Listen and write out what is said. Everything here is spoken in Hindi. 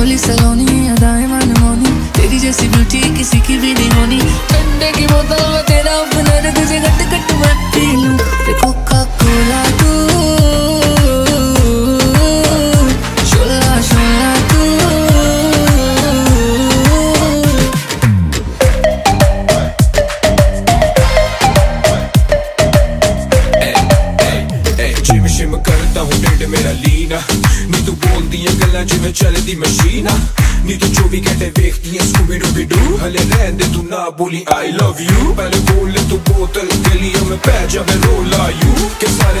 होली सलोनी अदाए मन मानमोनी तेरी जैसी ब्यूटी किसी की भी नहीं होनी ठंडे की बोतल में तेरा अपना तुझे घट घट मैं पी लूँ ते कोका कोला तू करता हूँ मेरा ਚੱਲਾਂ ਜਿਵੇਂ ਚੱਲਦੀ ਮਸ਼ੀਨ ਨੀ ਤੂੰ 24 ਘੰਟੇ ਵੇਖਦੀ ਐ ਸਕੂਬੀ ਡੂਬੀ ਡੂ ਹਲੇ ਰਹਿਣ ਦੇ ਤੂੰ ਨਾ ਬੋਲੀ ਆਈ ਲਵ ਯੂ ਪਹਿਲੇ ਬੋਲ ਤੂੰ ਬੋਤਲ ਗਲੀ ਮੈਂ ਪੈ ਜਾਵੇਂ ਰੋਲ ਆਈ ਯੂ ਕਿ ਸਾਰੇ